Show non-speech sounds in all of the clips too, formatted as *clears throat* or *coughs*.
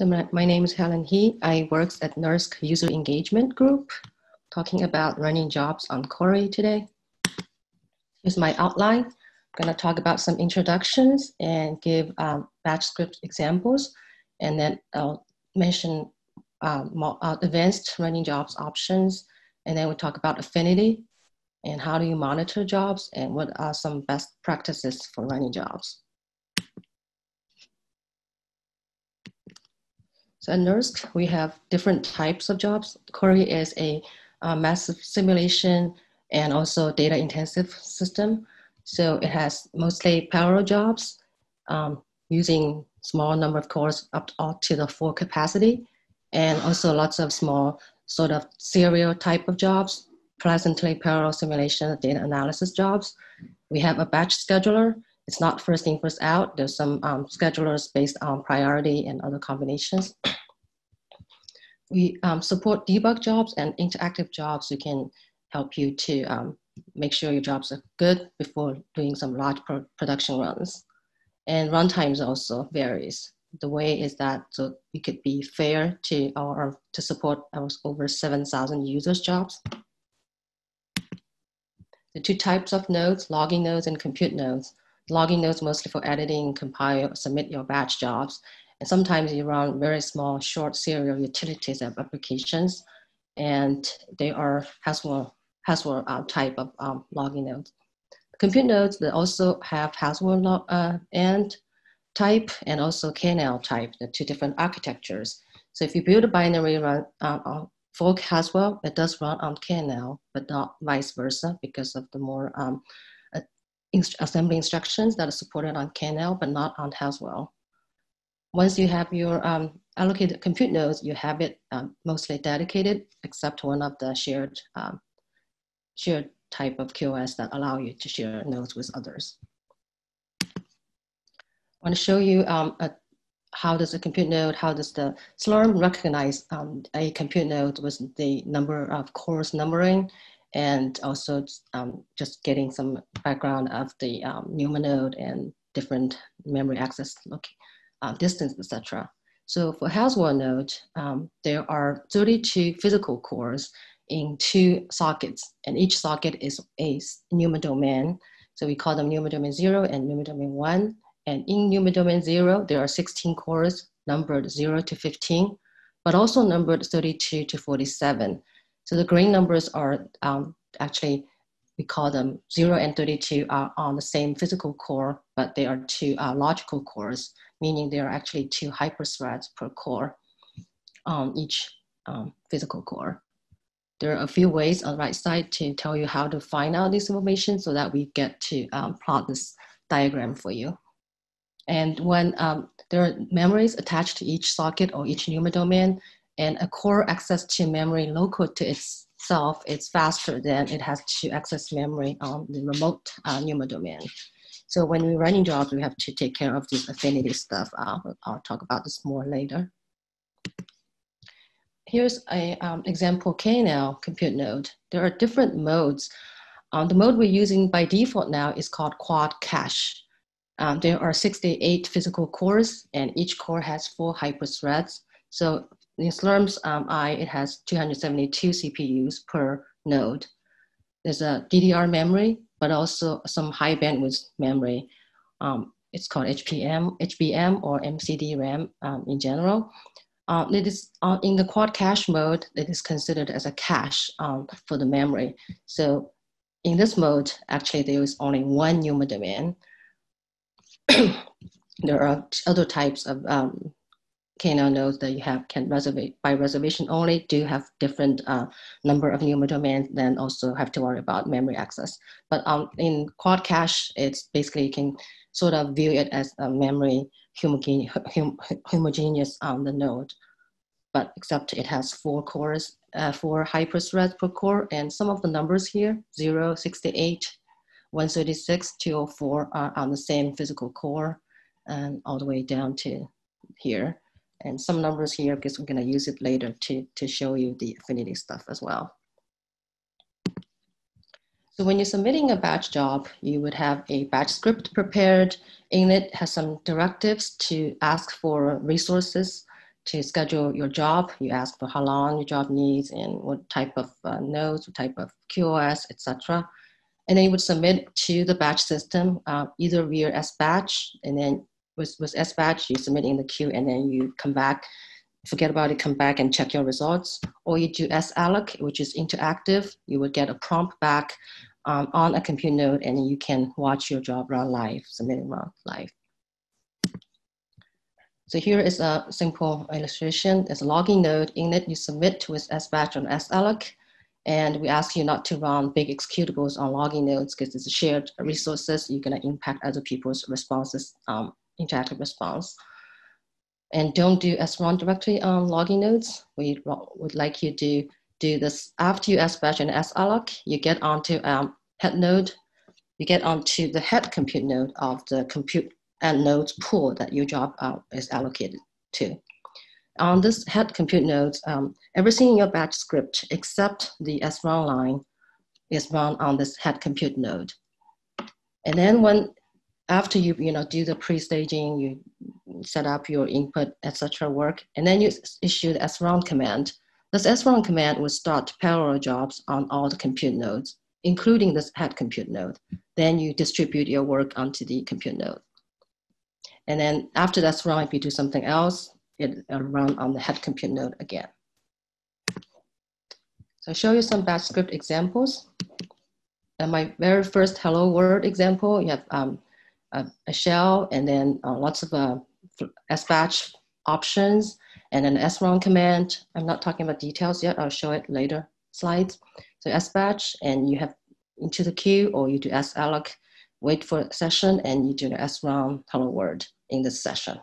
So my, my name is Helen He. I work at NERSC User Engagement Group, talking about running jobs on Cori today. Here's my outline. I'm gonna talk about some introductions and give um, batch script examples, and then I'll mention um, more, uh, advanced running jobs options, and then we'll talk about affinity and how do you monitor jobs and what are some best practices for running jobs. So at NERSC, we have different types of jobs. Cori is a, a massive simulation and also data intensive system. So it has mostly parallel jobs um, using small number of cores up, up to the full capacity and also lots of small sort of serial type of jobs, pleasantly parallel simulation data analysis jobs. We have a batch scheduler. It's not first in, first out. There's some um, schedulers based on priority and other combinations. *clears throat* we um, support debug jobs and interactive jobs who can help you to um, make sure your jobs are good before doing some large pro production runs. And runtimes also varies. The way is that so we could be fair to our to support our over 7,000 users jobs. The two types of nodes, login nodes and compute nodes. Login nodes mostly for editing, compile, submit your batch jobs. And sometimes you run very small, short serial utilities of applications, and they are Haswell, Haswell uh, type of um, login nodes. Compute nodes that also have Haswell uh, and type and also KNL type, the two different architectures. So if you build a binary run uh, uh for Haswell, it does run on KNL, but not vice versa because of the more um, inst assembly instructions that are supported on KNL, but not on Haswell once you have your um, allocated compute nodes, you have it um, mostly dedicated, except one of the shared um, shared type of QoS that allow you to share nodes with others. I want to show you um, a, how does a compute node, how does the Slurm recognize um, a compute node with the number of cores numbering, and also um, just getting some background of the um, NUMA node and different memory access looking uh, distance, etc. So for Haswell node, um, there are 32 physical cores in two sockets, and each socket is a NUMA domain. So we call them NUMA domain zero and NUMA domain one. And in NUMA domain zero, there are 16 cores numbered zero to 15, but also numbered 32 to 47. So the green numbers are um, actually, we call them zero and 32 are on the same physical core, but they are two uh, logical cores meaning there are actually two hyperthreads per core on each um, physical core. There are a few ways on the right side to tell you how to find out this information so that we get to um, plot this diagram for you. And when um, there are memories attached to each socket or each NUMA domain, and a core access to memory local to itself is faster than it has to access memory on the remote uh, NUMA domain. So when we're running jobs, we have to take care of this affinity stuff. I'll, I'll talk about this more later. Here's an um, example KNL compute node. There are different modes. Um, the mode we're using by default now is called quad cache. Um, there are 68 physical cores and each core has four hyperthreads. So in Slurm's um, I, it has 272 CPUs per node. There's a DDR memory, but also some high bandwidth memory. Um, it's called HPM, HBM or MCD RAM um, in general. Uh, it is uh, in the quad cache mode, it is considered as a cache um, for the memory. So in this mode, actually there is only one NUMA domain. *coughs* there are other types of um, KNL nodes that you have can reserve by reservation only do have different uh, number of NUMA domains, then also have to worry about memory access. But um, in quad cache, it's basically you can sort of view it as a memory homogene hom homogeneous on the node, but except it has four cores, uh, four hyperthreads per core, and some of the numbers here, 0, 68, 136, 204 are on the same physical core, and all the way down to here and some numbers here because we're going to use it later to, to show you the affinity stuff as well. So when you're submitting a batch job, you would have a batch script prepared. In it has some directives to ask for resources to schedule your job. You ask for how long your job needs and what type of uh, nodes, what type of QoS, etc. And then you would submit to the batch system, uh, either via SBatch, and then with, with SBatch, you submit in the queue, and then you come back, forget about it, come back and check your results. Or you do salloc, which is interactive. You would get a prompt back um, on a compute node, and you can watch your job run live, submit it run live. So here is a simple illustration. There's a login node in it. You submit with SBatch or salloc, and we ask you not to run big executables on login nodes because it's shared resources. You're going to impact other people's responses, um, interactive response. And don't do srun directly on login nodes. We would like you to do this after you SBatch and salloc. You get onto um, head node. You get onto the head compute node of the compute and nodes pool that your job uh, is allocated to. On this head compute node, um, everything in your batch script except the srun line is run on this head compute node. And then when after you you know do the pre-staging, you set up your input, etc. work, and then you issue the srun command. This srun command will start parallel jobs on all the compute nodes, including this head compute node. Then you distribute your work onto the compute node. And then after that's run, if you do something else, it will run on the head compute node again. So I'll show you some batch script examples. And my very first hello world example, you have um, a, a, shell and then uh, lots of uh, SBatch options and an srun command. I'm not talking about details yet. I'll show it later slides. So SBatch and you have into the queue or you do salloc, wait for a session and you do the srun hello world in this session.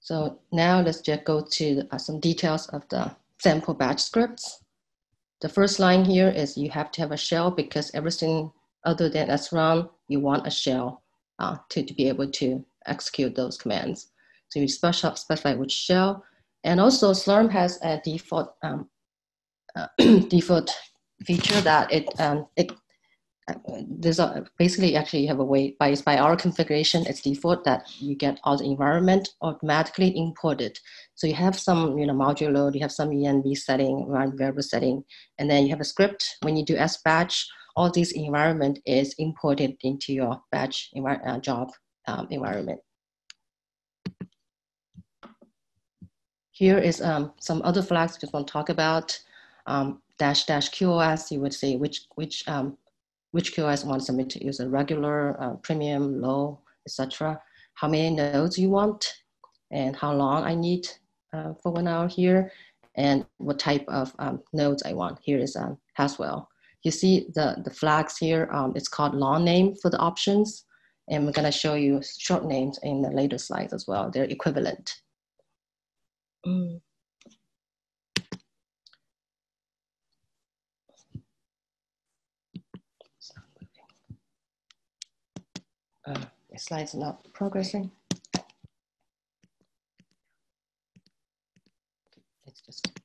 So now let's just go to uh, some details of the sample batch scripts. The first line here is you have to have a shell because everything other than srun, you want a shell uh, to, to be able to execute those commands. So you special, specify which shell. And also Slurm has a default um, uh, *clears throat* default feature that it, um, it there's a, basically actually you have a way by, by our configuration it's default that you get all the environment automatically imported so you have some you know module load you have some env setting variable setting and then you have a script when you do SBatch all this environment is imported into your batch envi- uh, job um, environment here is um, some other flags just want to talk about um, dash dash qos you would say which which um, which QoS them to use a regular, uh, premium, low, etc. How many nodes you want, and how long I need uh, for one hour here, and what type of um, nodes I want. Here is um, Haswell. You see the, the flags here, um, it's called long name for the options, and we're gonna show you short names in the later slides as well. They're equivalent. Mm. uh, the slide's not progressing. It's just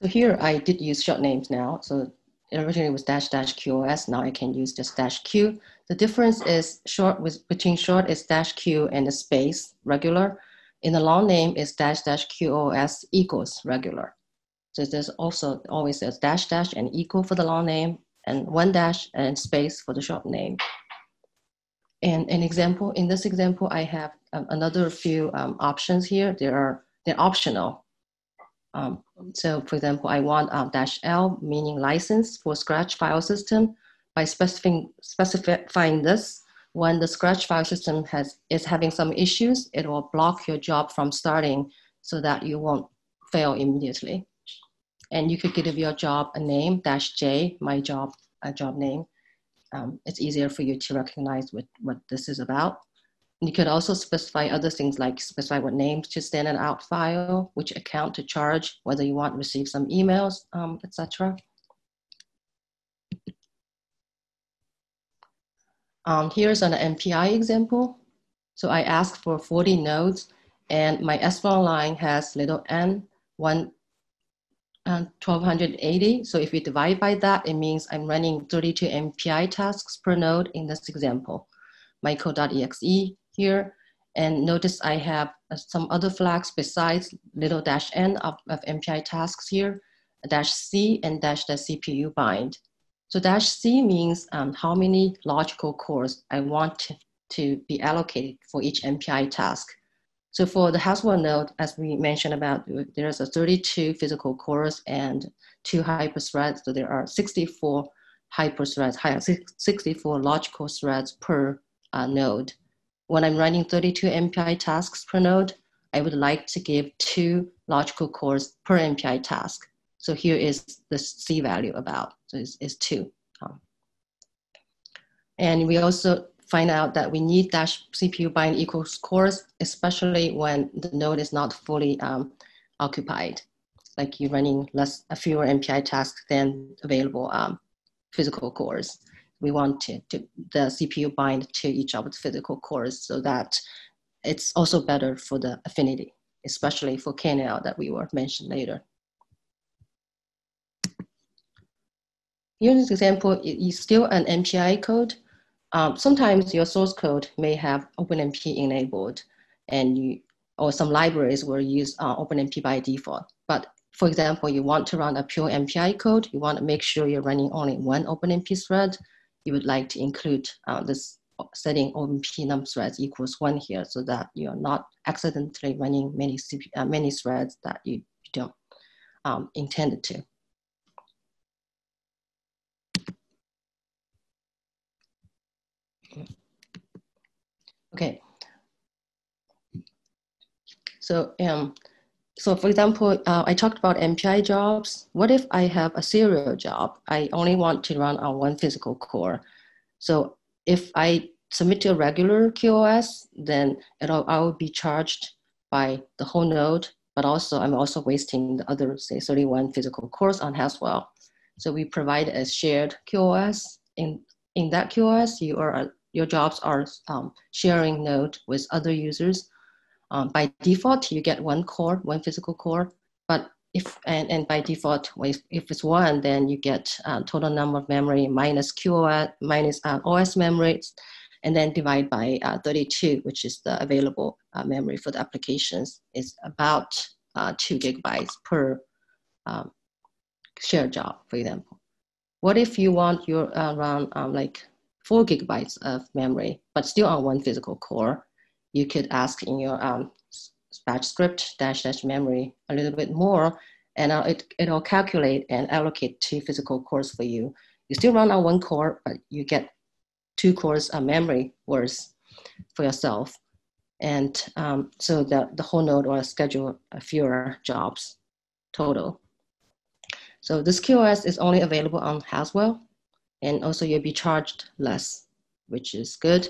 so here I did use short names now. So originally it was dash dash QoS. Now I can use just dash Q. The difference is short with between short is dash Q and the space regular. In the long name is dash dash QoS equals regular. So there's also always a dash dash and equal for the long name and one dash and space for the short name. And an example, in this example, I have um, another few um, options here. They are, they're optional. Um, so for example, I want um, dash L, meaning license for Scratch file system. By specifying, specifying this, when the Scratch file system has, is having some issues, it will block your job from starting so that you won't fail immediately and you could give your job a name dash J, my job, a job name. Um, it's easier for you to recognize what, what this is about. You could also specify other things like specify what names to send an out file, which account to charge, whether you want to receive some emails, um, etc. Um, here's an MPI example. So I asked for 40 nodes and my srun line has little n, one 1280. So if we divide by that, it means I'm running 32 MPI tasks per node in this example. My here. And notice I have uh, some other flags besides little dash n of, of MPI tasks here, dash C and dash the CPU bind. So dash C means um, how many logical cores I want to, be allocated for each MPI task. So for the Haswell node, as we mentioned about, there's a 32 physical cores and two hyperthreads. So there are 64 hyperthreads, 64 logical threads per uh, node. When I'm running 32 MPI tasks per node, I would like to give two logical cores per MPI task. So here is the C value about, so it's, it's two. Um, and we also find out that we need dash CPU bind equals cores, especially when the node is not fully um, occupied, like you're running less, a fewer MPI tasks than available um, physical cores. We want to, to, the CPU bind to each of the physical cores so that it's also better for the affinity, especially for KNL that we will mention later. Here's an example, it's still an MPI code. Um, sometimes your source code may have OpenMP enabled and you, or some libraries will use uh, OpenMP by default. But for example, you want to run a pure MPI code, you want to make sure you're running only one OpenMP thread, you would like to include uh, this setting OMP num threads equals one here so that you're not accidentally running many, CP, uh, many threads that you don't um, intend to. Okay. So um, so for example, uh, I talked about MPI jobs. What if I have a serial job? I only want to run on one physical core. So if I submit to a regular QoS, then it'll, I will be charged by the whole node, but also I'm also wasting the other, say, 31 physical cores on Haswell. So we provide a shared QoS. In, in that QoS, you are, your jobs are um, sharing node with other users um, by default, you get one core, one physical core. But if and, and by default, if, it's one, then you get uh, total number of memory minus QoS minus uh, OS memory, and then divide by uh, 32, which is the available uh, memory for the applications. Is about uh, two gigabytes per um, shared job, for example. What if you want your around um, like four gigabytes of memory, but still on one physical core? You could ask in your um, batch script dash dash memory a little bit more, and uh, it, it'll calculate and allocate two physical cores for you. You still run on one core, but you get two cores of memory worth for yourself. And um, so the, the whole node will schedule fewer jobs total. So this QoS is only available on Haswell, and also you'll be charged less, which is good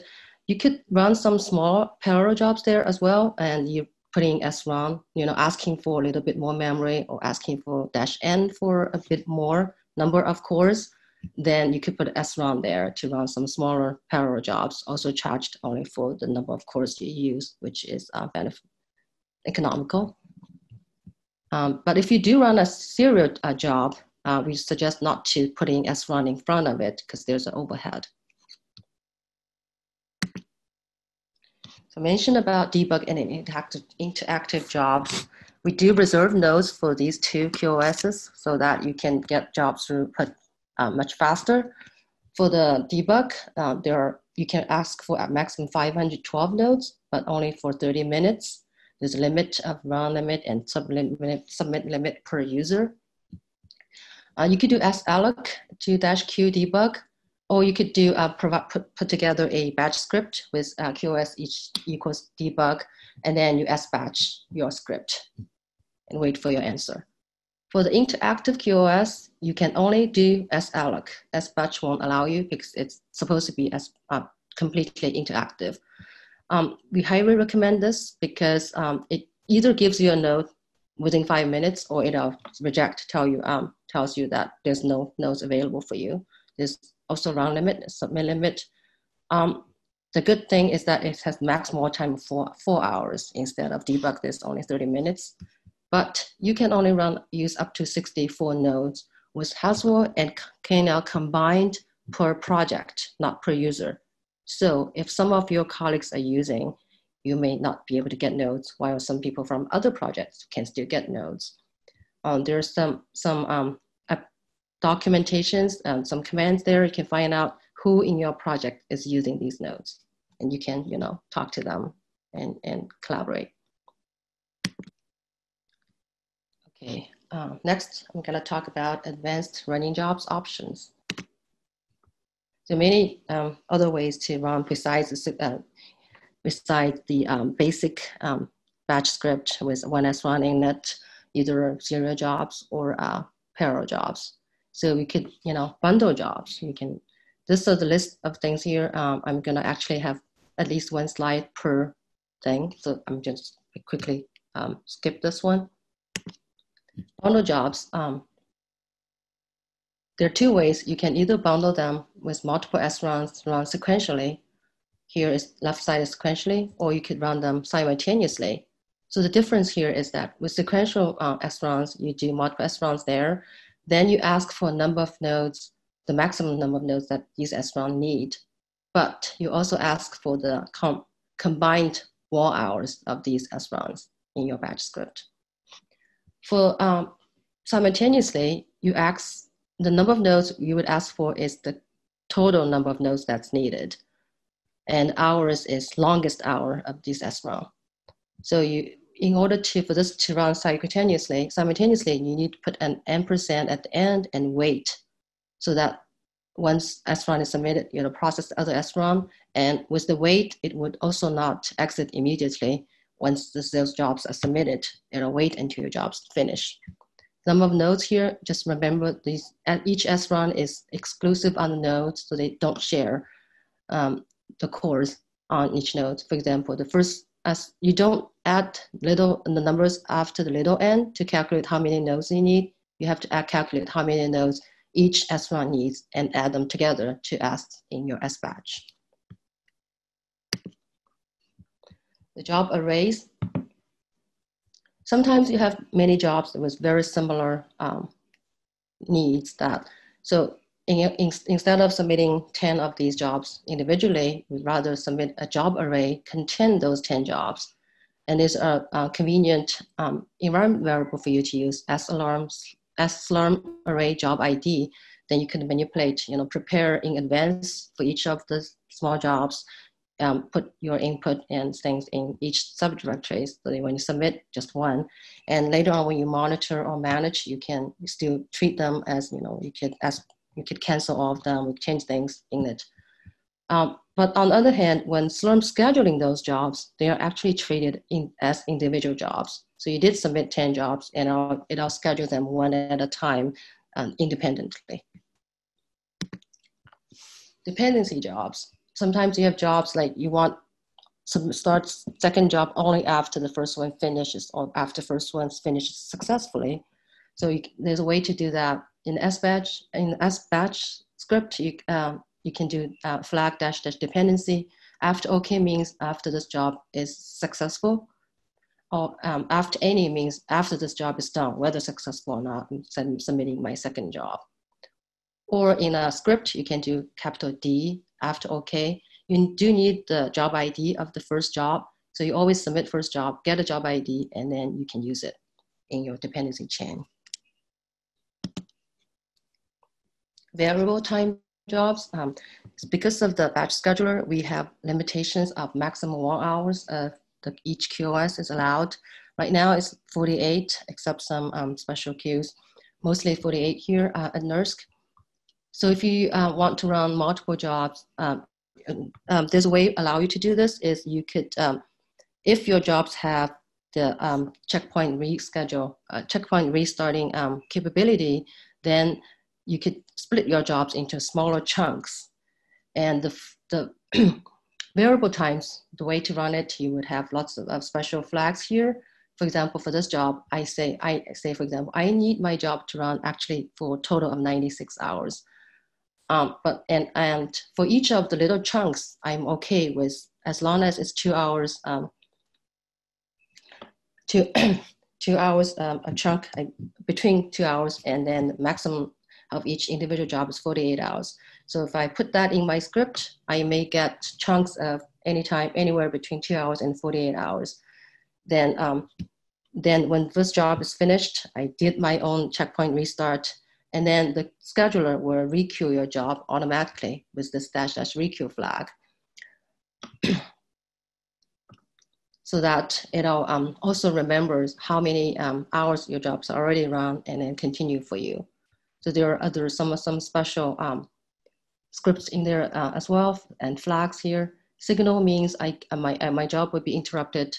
you could run some small parallel jobs there as well, and you're putting srun, you know, asking for a little bit more memory or asking for dash n for a bit more number of cores, then you could put srun there to run some smaller parallel jobs, also charged only for the number of cores you use, which is uh, economical. Um, but if you do run a serial uh, job, uh, we suggest not to putting SRAM in front of it because there's an overhead. I mentioned about debug and interactive, interactive jobs. We do reserve nodes for these two QoSs so that you can get jobs throughput uh, much faster. For the debug, uh, there are, you can ask for a maximum 512 nodes, but only for 30 minutes. There's a limit of run limit and submit limit, submit limit per user. Uh, you could do salloc to dash q debug or you could do uh, put, put together a batch script with uh, QoS each equals debug, and then you batch your script and wait for your answer. For the interactive QoS, you can only do salloc. batch won't allow you because it's supposed to be as uh, completely interactive. Um, we highly recommend this because um, it either gives you a node within five minutes or it'll reject, tell you, um, tells you that there's no nodes available for you. There's also run limit, submit limit. Um, the good thing is that it has maximal time for four hours instead of debug this only 30 minutes. But you can only run use up to 64 nodes with Haswell and KNL combined per project, not per user. So if some of your colleagues are using, you may not be able to get nodes, while some people from other projects can still get nodes. Um, there's some, some um, documentations, and some commands there. You can find out who in your project is using these nodes. And you can, you know, talk to them and, and collaborate. Okay, uh, next I'm gonna talk about advanced running jobs options. There are many um, other ways to run besides, uh, besides the um, basic um, batch script with 1S running net, either serial jobs or uh, parallel jobs. So we could, you know, bundle jobs. You can, this is the list of things here. Um, I'm gonna actually have at least one slide per thing. So I'm just quickly um, skip this one. Bundle jobs, um, there are two ways. You can either bundle them with multiple SRUNs run sequentially. Here is left side is sequentially, or you could run them simultaneously. So the difference here is that with sequential uh, SRUNs, you do multiple SRUNs there. Then you ask for a number of nodes, the maximum number of nodes that these SRUN need. But you also ask for the com combined wall hours of these SRUNs in your batch script. For um, simultaneously, you ask the number of nodes you would ask for is the total number of nodes that's needed. And hours is longest hour of this SRUN. So you, in order to, for this to run simultaneously, simultaneously, you need to put an ampersand at the end and wait so that once SRUN is submitted, you know, process the other SRUN. And with the wait, it would also not exit immediately once the sales jobs are submitted. It'll wait until your jobs finish. Some of nodes here, just remember these, each SRUN is exclusive on the node, so they don't share um, the cores on each node. For example, the first, as you don't add little the numbers after the little n to calculate how many nodes you need. You have to add, calculate how many nodes each S1 needs and add them together to ask in your S batch. The job arrays sometimes you have many jobs with very similar um, needs that so in, in, instead of submitting 10 of these jobs individually we'd rather submit a job array contain those 10 jobs and it's a, a convenient um, environment variable for you to use as alarms as alarm array job id then you can manipulate you know prepare in advance for each of the small jobs um, put your input and things in each subdirectory. So when you submit just one, and later on when you monitor or manage, you can still treat them as you know you could as you could cancel all of them, change things in it. Um, but on the other hand, when Slurm scheduling those jobs, they are actually treated in, as individual jobs. So you did submit 10 jobs and I'll, it'll schedule them one at a time um, independently. Dependency jobs sometimes you have jobs like you want to start second job only after the first one finishes or after first one finishes successfully. So you, there's a way to do that in S batch. In S batch script, you um, you can do uh, flag dash dash dependency. After OK means after this job is successful, or um, after any means after this job is done, whether successful or not. I'm submitting my second job. Or in a script, you can do capital D after OK. You do need the job ID of the first job. So you always submit first job, get a job ID, and then you can use it in your dependency chain. Variable time jobs, um, because of the batch scheduler, we have limitations of maximum one hours of the, each QoS is allowed. Right now it's 48, except some um, special queues, mostly 48 here uh, at NERSC. So if you uh, want to run multiple jobs, um, um, way allow you to do this is you could, um, if your jobs have the um, checkpoint reschedule, uh, checkpoint restarting um, capability, then you could split your jobs into smaller chunks. And the, the *clears throat* variable times, the way to run it, you would have lots of, of special flags here for example, for this job, I say, I say, for example, I need my job to run actually for a total of 96 hours. Um, but and and for each of the little chunks, I'm okay with as long as it's two hours. Um, two *clears throat* two hours um, a chunk uh, between two hours, and then maximum of each individual job is 48 hours. So if I put that in my script, I may get chunks of anytime, anywhere between two hours and 48 hours. Then, um, then when this job is finished, I did my own checkpoint restart, and then the scheduler will requeue your job automatically with this dash dash requeue flag. *clears throat* so that it um, also remembers how many um, hours your job's already run and then continue for you. So there are other some some special um, scripts in there uh, as well and flags here. Signal means I uh, my uh, my job would be interrupted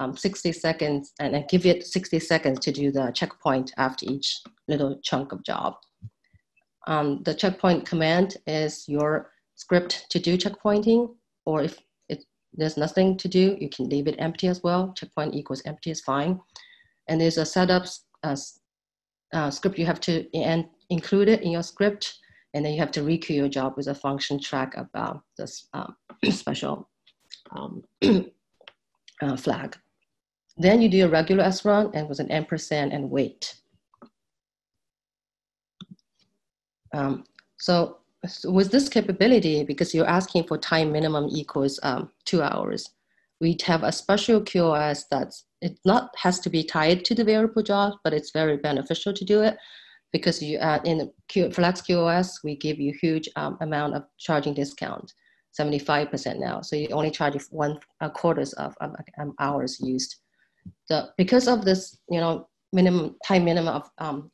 um, 60 seconds and I give it 60 seconds to do the checkpoint after each little chunk of job. Um, the checkpoint command is your script to do checkpointing, or if it, there's nothing to do, you can leave it empty as well. Checkpoint equals empty is fine. And there's a setup uh, uh, script you have to in, include it in your script, and then you have to requeue your job with a function track about this um, *clears throat* special um, *clears throat* uh, flag. Then you do a regular srun and with an ampersand and wait. Um, so so with this capability, because you're asking for time minimum equals um, two hours, we have a special QoS that's it not has to be tied to the variable job, but it's very beneficial to do it because you uh, in Flex QoS we give you huge um, amount of charging discount, 75% now. So you only charge one uh, quarters of, of um, hours used. The because of this, you know, minimum time minimum of um,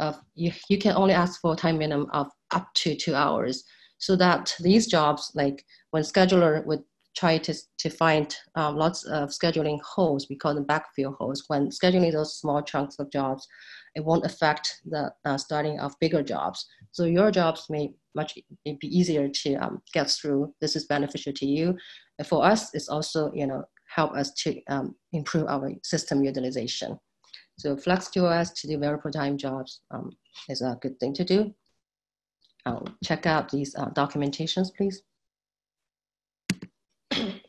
of you, you can only ask for time minimum of up to two hours so that these jobs like when scheduler would try to, to find um, lots of scheduling holes we call them backfill holes when scheduling those small chunks of jobs it won't affect the uh, starting of bigger jobs so your jobs may much be easier to um, get through this is beneficial to you and for us it's also you know help us to um, improve our system utilization so FlexQoS to variable time jobs um, is a good thing to do. Check out these uh, documentations, please. *clears throat*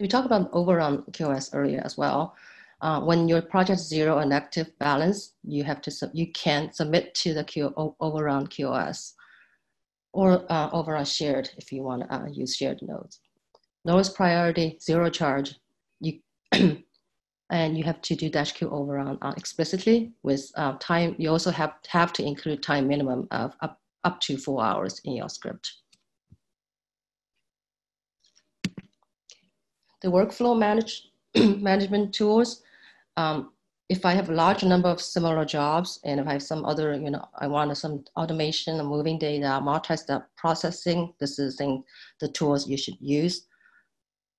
we talked about overrun QoS earlier as well. Uh, when your project zero and active balance, you have to you can submit to the Q overrun QoS or uh, overrun shared if you want to uh, use shared nodes. Lowest priority, zero charge. You *clears throat* and you have to do dash Q overrun uh, explicitly with uh, time. You also have, have to include time minimum of up, up to four hours in your script. The workflow manage, *clears throat* management tools, um, if I have a large number of similar jobs and if I have some other, you know, I want some automation, moving data, multi-step processing, this is the, the tools you should use.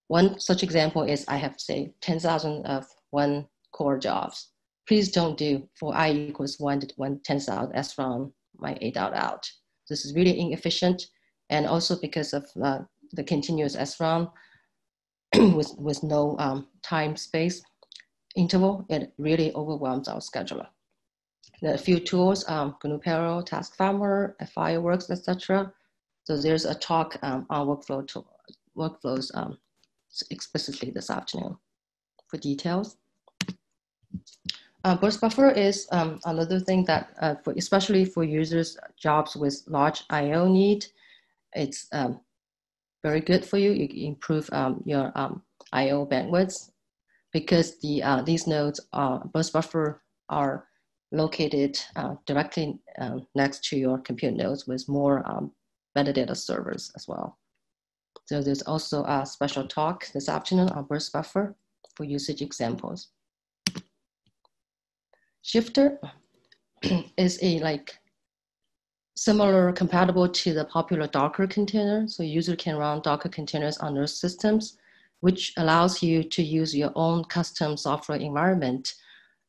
One such example is I have say 10,000 of one core jobs. Please don't do for i equals one to one tens out as from my eight out out. This is really inefficient. And also because of uh, the continuous srun *clears throat* with, with no um, time space interval, it really overwhelms our scheduler. There are a few tools, um, GNU Task Farmer, Fireworks, etc. So there's a talk um, on workflow to, workflows um, explicitly this afternoon for details. Uh, burst buffer is um, another thing that, uh, for, especially for users jobs with large I/O need, it's um, very good for you. You improve um, your um, I/O bandwidth because the uh, these nodes are burst buffer are located uh, directly um, next to your compute nodes with more um, metadata servers as well. So there's also a special talk this afternoon on burst buffer for usage examples. Shifter *clears throat* is a like similar compatible to the popular Docker container. So user can run Docker containers on their systems, which allows you to use your own custom software environment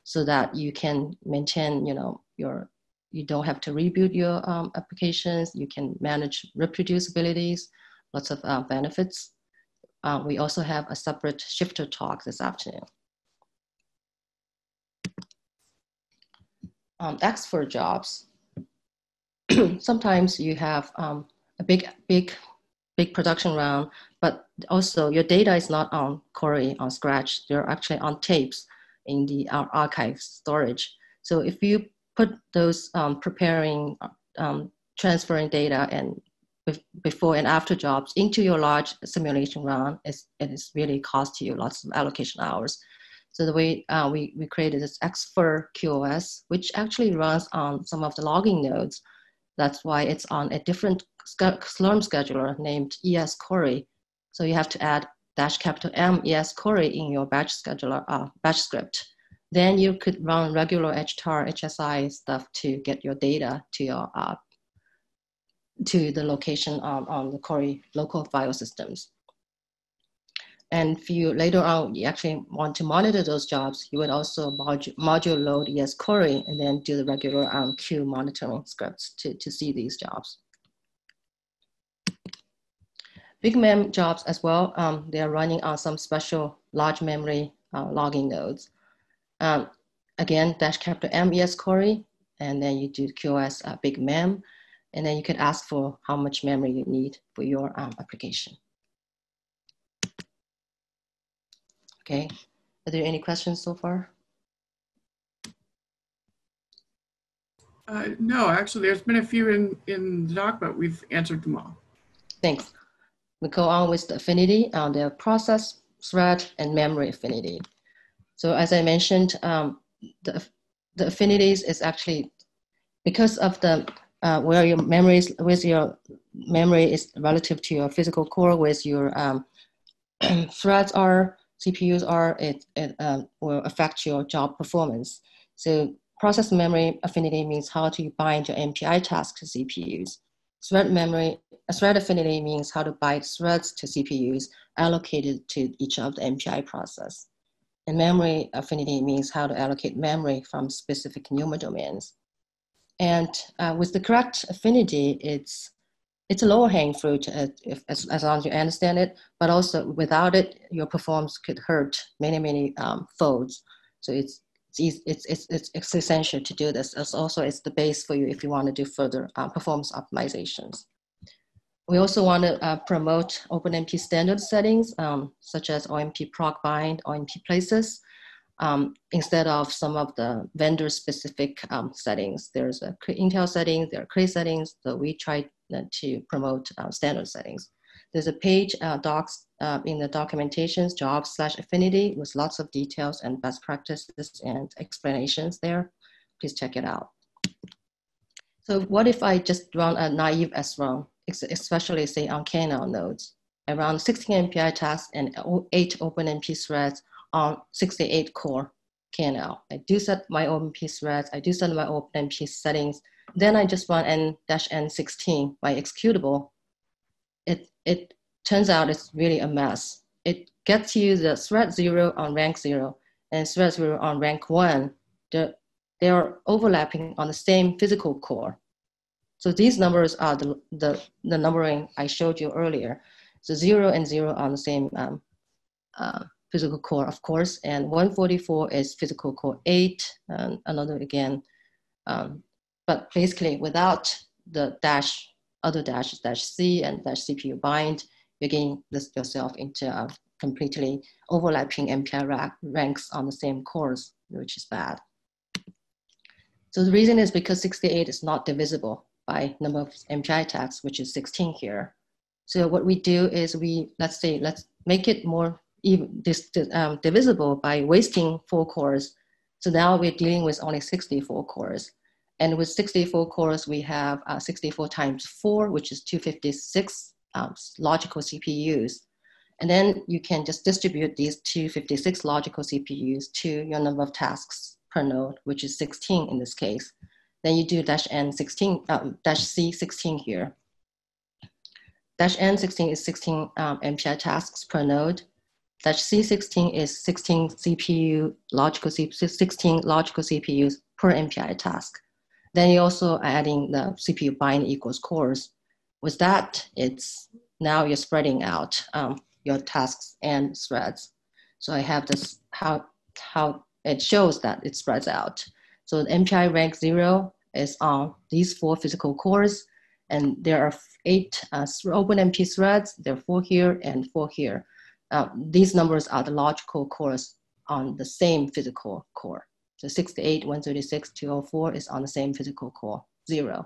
so that you can maintain, you know, your, you don't have to rebuild your um, applications. You can manage reproducibilities, lots of uh, benefits. Uh, we also have a separate shifter talk this afternoon. um, ask for jobs, *clears throat* sometimes you have um, a big, big, big production round, but also your data is not on Cori, on Scratch. They're actually on tapes in the uh, archive storage. So if you put those um, preparing, um, transferring data and before and after jobs into your large simulation run, it's, it is really cost you lots of allocation hours. So the way uh, we, we created this Xfer QoS, which actually runs on some of the login nodes. That's why it's on a different Slurm scheduler named ES Cori. So you have to add dash capital M ES Cori in your batch scheduler, uh, batch script. Then you could run regular HTAR, HSI stuff to get your data to your uh, to the location on, on the Cori local file systems. And if you later on you actually want to monitor those jobs, you would also module, module load ES Cori and then do the regular um, queue monitoring scripts to, to see these jobs. Big mem jobs as well, um, they are running on some special large memory uh, login nodes. Um, again, dash capital M ES Cori, and then you do QoS uh, big mem, and then you can ask for how much memory you need for your um, application. Okay, are there any questions so far? Uh, no, actually, there's been a few in, in the doc, but we've answered them all. Thanks. We go on with the affinity on the process, thread, and memory affinity. So as I mentioned, um, the, the affinities is actually because of the uh, where your memories with your memory is relative to your physical core with your um, *clears throat* threads are CPUs are it, it uh, will affect your job performance. So process memory affinity means how do you bind your MPI task to CPUs. Thread memory, a thread affinity means how to bind threads to CPUs allocated to each of the MPI process. And memory affinity means how to allocate memory from specific NUMA domains. And uh, with the correct affinity, it's it's a lower hanging fruit uh, if, as, as long as you understand it, but also without it, your performance could hurt many, many um, folds. So it's, it's, it's, it's, it's essential to do this. It's also, it's the base for you if you want to do further uh, performance optimizations. We also want to uh, promote OpenMP standard settings, um, such as OMP proc bind, OMP places, um, instead of some of the vendor specific um, settings. There's a Intel settings, there are Cray settings, so we try to promote uh, standard settings. There's a page uh, docs uh, in the documentations, job slash affinity with lots of details and best practices and explanations there. Please check it out. So what if I just run a naive srun, especially say on KNL nodes, around 16 MPI tasks and eight OpenMP threads on 68 core KNL. I do set my OpenMP threads, I do set my OpenMP settings, then I just run n-n16, my executable. It, it turns out it's really a mess. It gets you the thread zero on rank zero and thread zero on rank one. They're, they're overlapping on the same physical core. So these numbers are the, the, the numbering I showed you earlier. So zero and zero on the same um, uh, physical core, of course, and 144 is physical core eight, and another again. Um, but basically, without the dash, other dash, dash C and dash CPU bind, you're getting this yourself into a completely overlapping MPI rack, ranks on the same cores, which is bad. So the reason is because 68 is not divisible by number of MPI tasks, which is 16 here. So what we do is we, let's say, let's make it more even this, um, divisible by wasting four cores. So now we're dealing with only 64 cores. And with 64 cores, we have uh, 64 times four, which is 256 um, logical CPUs. And then you can just distribute these 256 logical CPUs to your number of tasks per node, which is 16 in this case. Then you do dash n 16, um, dash c 16 here. Dash n 16 is 16 um, MPI tasks per node. Dash C16 is 16 CPU logical 16 logical CPUs per MPI task. Then you also adding the CPU bind equals cores. With that, it's now you're spreading out um, your tasks and threads. So I have this how how it shows that it spreads out. So the MPI rank zero is on these four physical cores, and there are eight uh, OpenMP threads. There are four here and four here. Uh, these numbers are the logical cores on the same physical core. So 68, 136, 204 is on the same physical core, zero.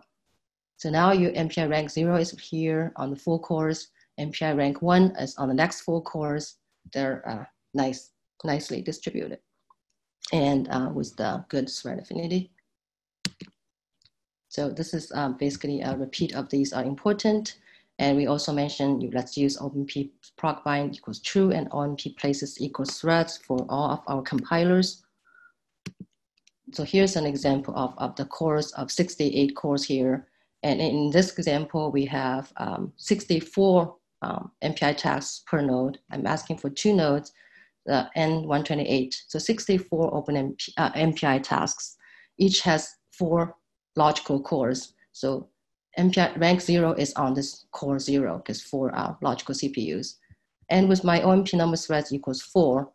So now your MPI rank zero is here on the full course. MPI rank one is on the next full course. They're uh, nice, nicely distributed and uh, with the good thread affinity. So this is um, basically a repeat of these are important. And we also mentioned let's use OMP proc bind equals true and OMP places equals threads for all of our compilers. So here's an example of, of the cores of 68 cores here. And in this example, we have um, 64 um, MPI tasks per node. I'm asking for two nodes, the N128. So 64 OpenMP, uh, MPI tasks. Each has four logical cores. So MPI rank zero is on this core zero because four are logical CPUs. And with my OMP number threads equals four,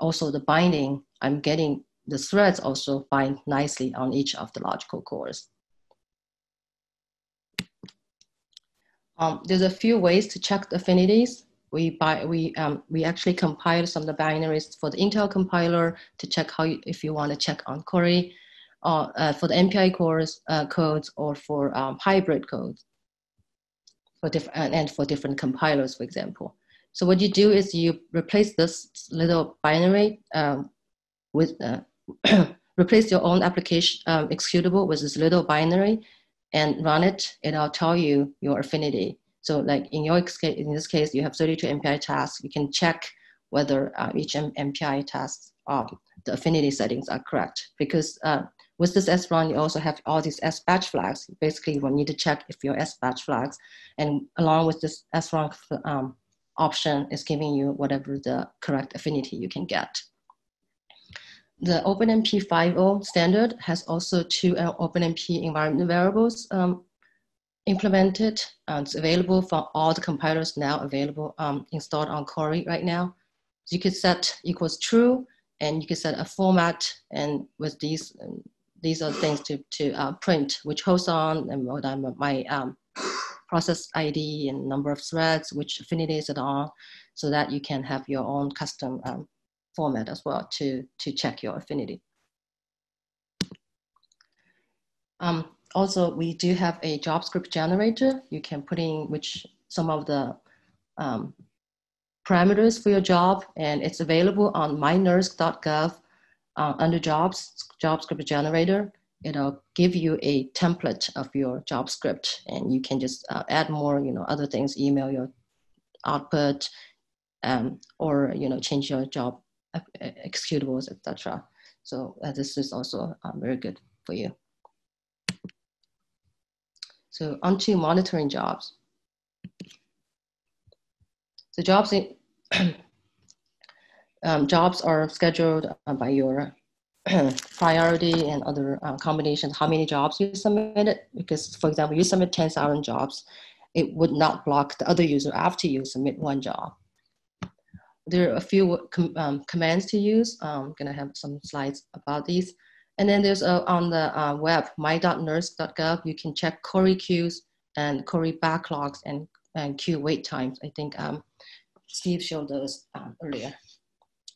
also the binding, I'm getting the threads also bind nicely on each of the logical cores. Um, there's a few ways to check the affinities. We, buy, we, um, we actually compile some of the binaries for the Intel compiler to check how you, if you want to check on Cori uh, uh, for the MPI cores uh, codes or for um, hybrid codes for different and for different compilers, for example. So what you do is you replace this little binary um, with uh, *coughs* replace your own application um, executable with this little binary and run it. It'll tell you your affinity. So like in your in this case, you have 32 MPI tasks. You can check whether uh, each MPI task um, the affinity settings are correct because uh, with this srun, you also have all these sbatch flags. Basically, you will need to check if your sbatch flags, and along with this srun um, option is giving you whatever the correct affinity you can get. The OpenMP 5.0 standard has also two OpenMP environment variables um, implemented. Uh, it's available for all the compilers now available um, installed on Cori right now. So you could set equals true, and you can set a format, and with these um, these are things to, to uh, print, which host on and what I'm, my um, process ID and number of threads, which affinities it on, so that you can have your own custom um, format as well to, to check your affinity. Um, also, we do have a job script generator. You can put in which some of the um, parameters for your job, and it's available on my.nersc.gov uh, under jobs, job script generator, it'll give you a template of your job script and you can just uh, add more, you know, other things, email your output, um, or, you know, change your job executables, etc. So uh, this is also um, very good for you. So onto monitoring jobs. So jobs in *clears throat* um, jobs are scheduled uh, by your *clears throat* priority and other uh, combinations, how many jobs you submitted. Because, for example, you submit 10,000 jobs, it would not block the other user after you submit one job. There are a few com um, commands to use. Um, I'm gonna have some slides about these. And then there's a, on the uh, web, my.nersc.gov, you can check Cori queues and Cori backlogs and, and queue wait times. I think um, Steve showed those um, earlier.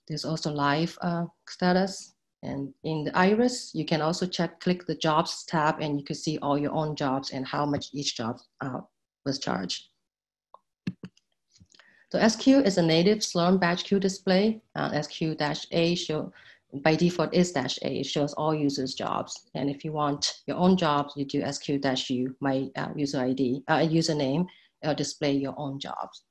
There's also live uh, status. And in the Iris, you can also check, click the jobs tab and you can see all your own jobs and how much each job uh, was charged. So squeue is a native Slurm batch queue display. Uh, squeue-A show by default is dash A. It shows all users' jobs. And if you want your own jobs, you do squeue-U, my uh, user ID, uh, username, it'll display your own jobs.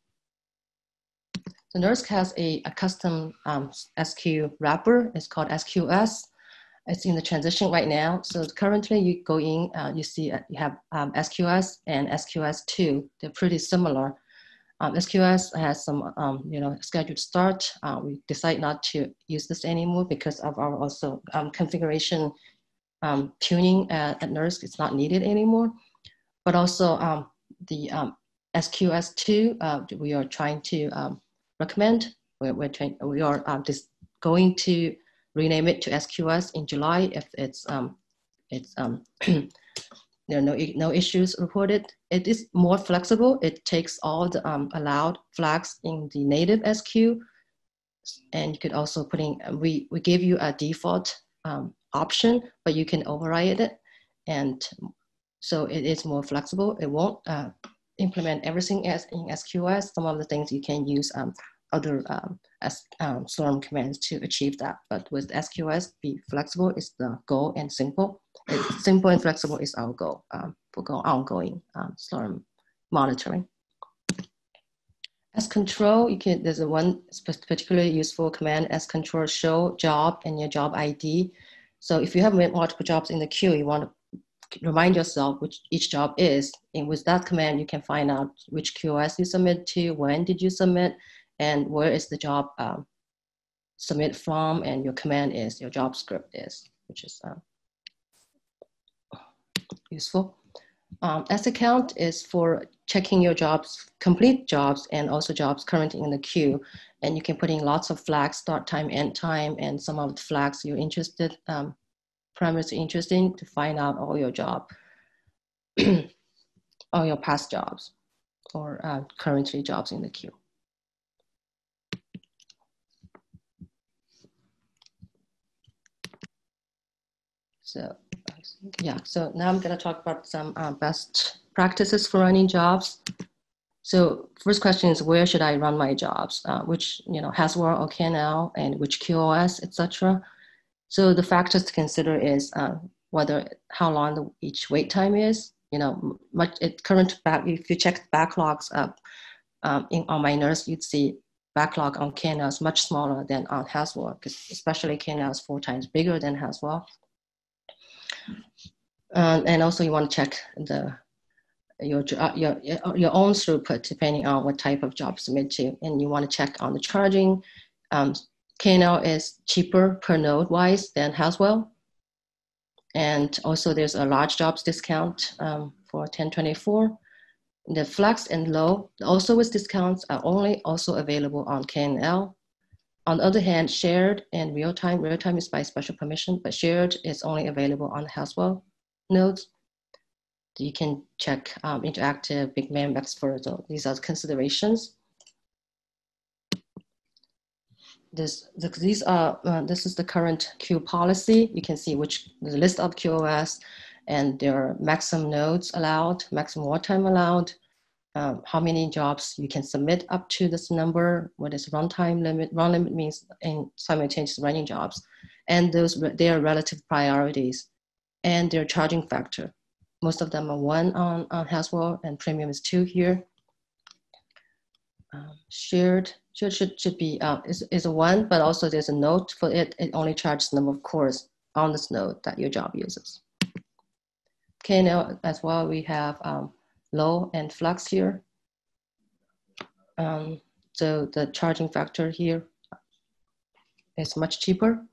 So NERSC has a, a custom um, squeue wrapper. It's called SQS. It's in the transition right now. So currently you go in, uh, you see uh, you have um, SQS and SQS2. They're pretty similar. Um, SQS has some, um, you know, scheduled start. Uh, we decide not to use this anymore because of our also um, configuration um, tuning at, at NERSC. It's not needed anymore. But also the SQS2, uh, we are trying to recommend. We're, we're trying, we are um, just going to rename it to SQS in July if it's um, it's um, *clears throat* there are no no issues reported. It is more flexible. It takes all the um, allowed flags in the native squeue, and you could also put in. We we give you a default um, option, but you can override it, and So it is more flexible. It won't uh, implement everything as in SQS. Some of the things you can use um, other um, as, um, Slurm commands to achieve that. But with SQS, be flexible is the goal and simple. Simple and flexible is our goal um, for go ongoing um, Slurm monitoring. scontrol, you can, there's a one particularly useful command scontrol show job and your job ID. So if you have multiple jobs in the queue, you want to remind yourself which each job is. And with that command, you can find out which QoS you submit to, when did you submit, and where is the job um, submit from, and your command is, your job script is, which is um, useful. Um, sacct is for checking your jobs, complete jobs, and also jobs currently in the queue. And you can put in lots of flags, start time, end time, and some of the flags you're interested, um, interesting to find out all your job, *clears throat* all your past jobs, or uh, currently jobs in the queue. So yeah, so now I'm going to talk about some uh, best practices for running jobs. So first question is where should I run my jobs? Uh, which you know Haswell or KNL and which QoS, etc. So the factors to consider is uh, whether how long the, each wait time is. You know, much it current back if you check backlogs up um, in on my NERSC, you'd see backlog on KNL is much smaller than on Haswell, especially KNL is four times bigger than Haswell. Um, and also you want to check the your, uh, your, your own throughput depending on what type of job submit to. And you want to check on the charging. Um, KNL is cheaper per node wise than Haswell. And also there's a large jobs discount um, for 1024. The flex and low, also with discounts, are only also available on KNL. On the other hand, shared and real time, real time is by special permission, but shared is only available on Haswell nodes. You can check um, interactive big max for these are considerations. This, the, these are, uh, this is the current queue policy. You can see which the list of QoS and their maximum nodes allowed, maximum wait time allowed, um, how many jobs you can submit up to this number, what is runtime limit, run limit means in simultaneous running jobs, and those their relative priorities and their charging factor. Most of them are one on, on Haswell and premium is two here. Um, shared should, should, should be uh, is, is a one, but also there's a note for it. It only charges the number of cores on this node that your job uses. Okay, now as well, we have um, low and flex here. Um, so the charging factor here is much cheaper.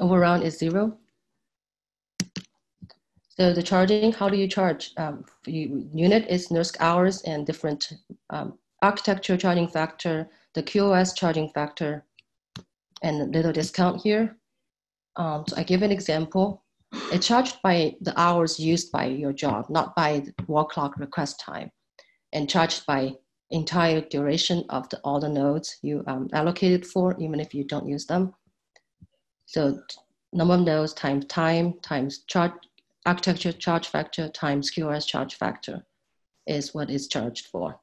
Overall is zero. So the charging, how do you charge? Um, you, unit is NERSC hours and different um, architecture charging factor, the QoS charging factor, and little discount here. Um, so I give an example. It's charged by the hours used by your job, not by the wall clock request time, and charged by entire duration of the, all the nodes you um, allocated for, even if you don't use them. So number of nodes times time times charge architecture charge factor times QoS charge factor is what is charged for.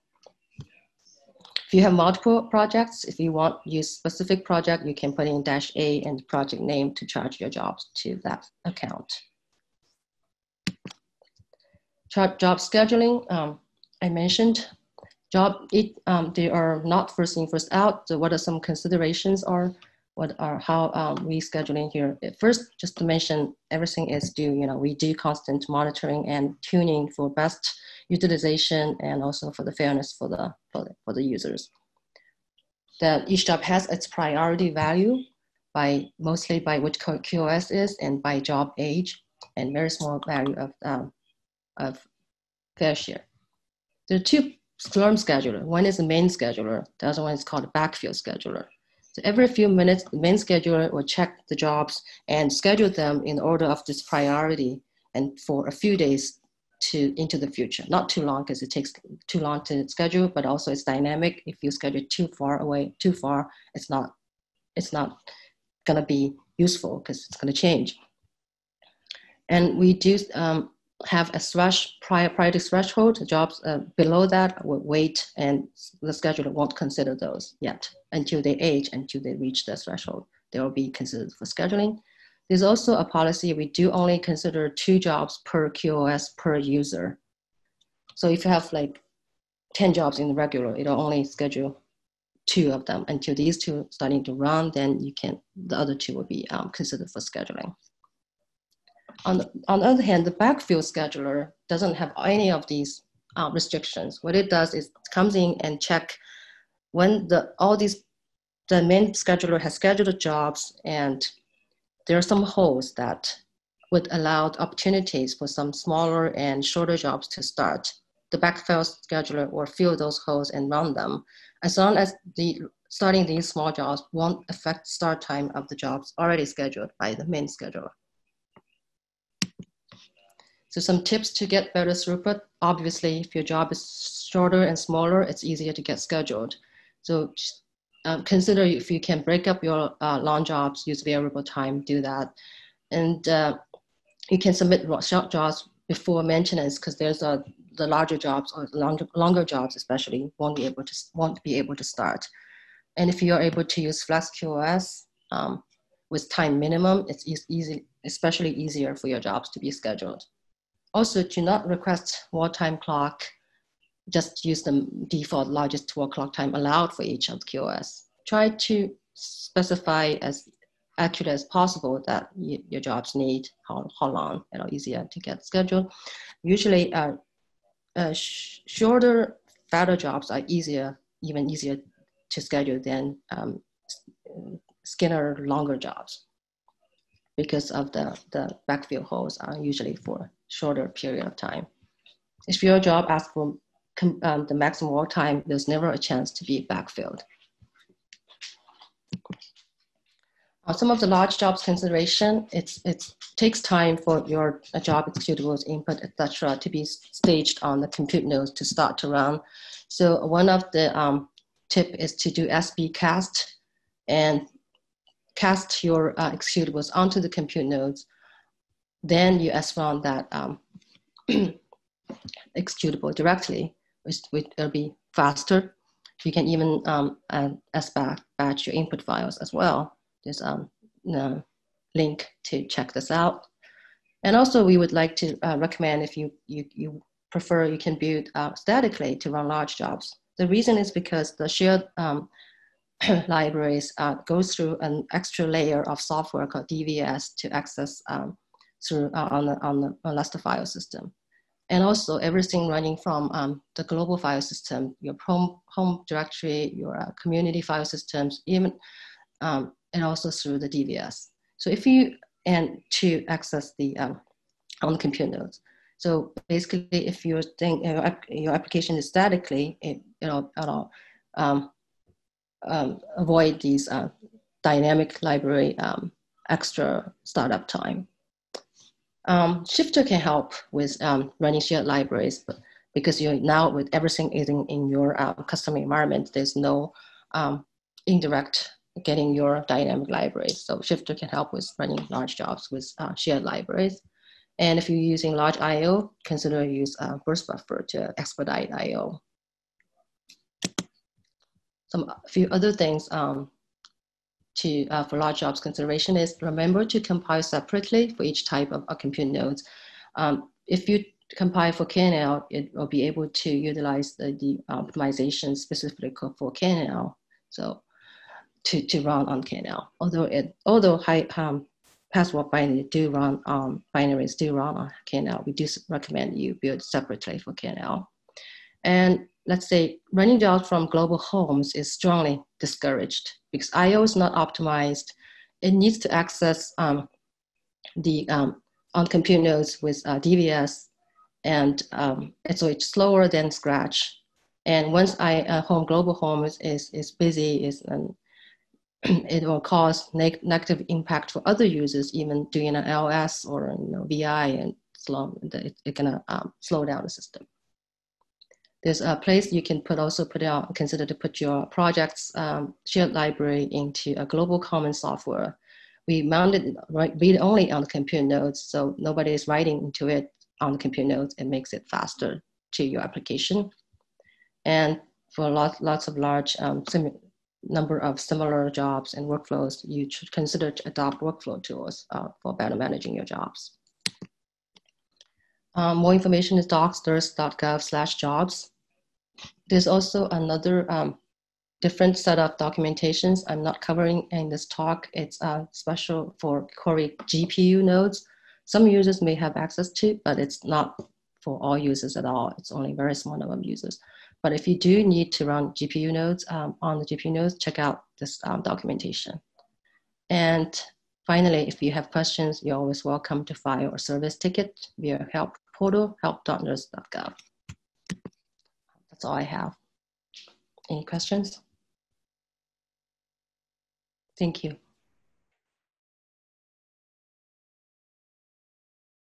If you have multiple projects, if you want use specific project, you can put in dash A and project name to charge your jobs to that account. Job scheduling, um, I mentioned job, it, um, they are not first in, first out. So what are some considerations are what are how um, we scheduling here. First, just to mention, everything is due. You know, we do constant monitoring and tuning for best utilization and also for the fairness for the for the, for the users. That each job has its priority value by mostly by which QoS is and by job age and very small value of um, of fair share. There are two Slurm scheduler. One is the main scheduler. The other one is called backfill scheduler. So every few minutes, the main scheduler will check the jobs and schedule them in order of this priority and for a few days to into the future. Not too long because it takes too long to schedule, but also it's dynamic. If you schedule too far away, too far, it's not it's not gonna be useful because it's gonna change. And we do um, have a thresh, prior, priority threshold, jobs uh, below that will wait and the scheduler won't consider those yet until they age, until they reach the threshold. They will be considered for scheduling. There's also a policy, we do only consider two jobs per QoS per user. So if you have like 10 jobs in the regular, it'll only schedule two of them until these two starting to run, then you can, the other two will be um, considered for scheduling. On the, on the other hand, the backfill scheduler doesn't have any of these uh, restrictions. What it does is it comes in and check when the all these the main scheduler has scheduled jobs and there are some holes that would allow opportunities for some smaller and shorter jobs to start. The backfill scheduler will fill those holes and run them. As long as the starting these small jobs won't affect start time of the jobs already scheduled by the main scheduler. So some tips to get better throughput. Obviously, if your job is shorter and smaller, it's easier to get scheduled. So um, consider if you can break up your uh, long jobs, use variable time, do that. And uh, you can submit short jobs before maintenance because there's a, the larger jobs or longer, longer jobs especially won't be able to won't be able to start. And if you're able to use FlexQoS um, with time minimum, it's easy, especially easier for your jobs to be scheduled. Also, do not request more time clock. Just use the default largest two clock time allowed for each of the QoS. Try to specify as accurate as possible that you, your jobs need, how, how long, you know, easier to get scheduled. Usually, uh, uh, sh shorter, fatter jobs are easier, even easier to schedule than um, skinner, longer jobs because of the, the backfill holes are usually for shorter period of time. If your job asks for um, the maximum work time, there's never a chance to be backfilled. Uh, some of the large jobs consideration, it's, it takes time for your job executables input, etc., to be staged on the compute nodes to start to run. So one of the um, tip is to do sbcast and cast your uh, executables onto the compute nodes then you srun that um, *clears throat* executable directly, which, which will be faster. You can even um, SBAT batch your input files as well. There's um, a link to check this out. And also we would like to uh, recommend if you, you, you prefer, you can build uh, statically to run large jobs. The reason is because the shared um, *clears throat* libraries uh, goes through an extra layer of software called DVS to access um, through uh, on the on the Lustre file system, and also everything running from um, the global file system, your home home directory, your uh, community file systems, even um, and also through the DVS. So if you and to access the um, on the compute nodes. So basically, if your thing your, your application is statically, it, know, it'll, um, um, avoid these uh, dynamic library um, extra startup time. Um, Shifter can help with um, running shared libraries, but because you're now with everything is in, in your uh, custom environment, there's no um, indirect getting your dynamic libraries. So Shifter can help with running large jobs with uh, shared libraries. And if you're using large I.O., consider use uh, burst buffer to expedite I.O. Some few other things um, to, uh, for large jobs consideration is remember to compile separately for each type of, compute nodes. Um, if you compile for KNL, it will be able to utilize the, the optimization specifically for KNL. So to, to run on KNL. Although it, although high um, Haswell binary do run on um, binaries do run on KNL, we do recommend you build separately for KNL. And let's say running jobs from global homes is strongly discouraged because I/O is not optimized. It needs to access um, the um, on compute nodes with uh, DVS, and um, so it's slower than Scratch. And once I uh, home global home is is, is busy, is um, *clears throat* it will cause neg- negative impact for other users, even doing an LS or you know, VI, and slow. It, gonna um, slow down the system there's a place you can put also put out consider to put your project's um, shared library into a global common software. We mounted read only on the compute nodes, so nobody is writing into it on the compute nodes, it makes it faster to your application. And for lots, lots of large um, number of similar jobs and workflows, you should consider to adopt workflow tools uh, for better managing your jobs. Um, more information is docs.nersc.gov slash jobs. There's also another um, different set of documentations I'm not covering in this talk. It's uh, special for Cori GPU nodes. Some users may have access to, but it's not for all users at all. It's only very small number of users. But if you do need to run GPU nodes um, on the GPU nodes, check out this um, documentation. And finally, if you have questions, you're always welcome to file a service ticket via help portal, help.nersc.gov. That's all I have. Any questions? Thank you.